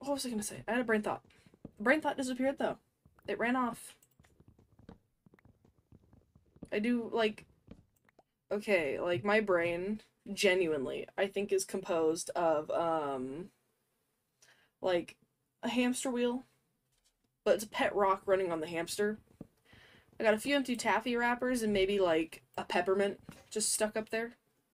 what was I gonna say? I had a brain thought. Brain thought disappeared though. It ran off. I do like okay, like my brain genuinely I think is composed of um like a hamster wheel, but it's a pet rock running on the hamster. I got a few empty taffy wrappers and maybe like a peppermint just stuck up there.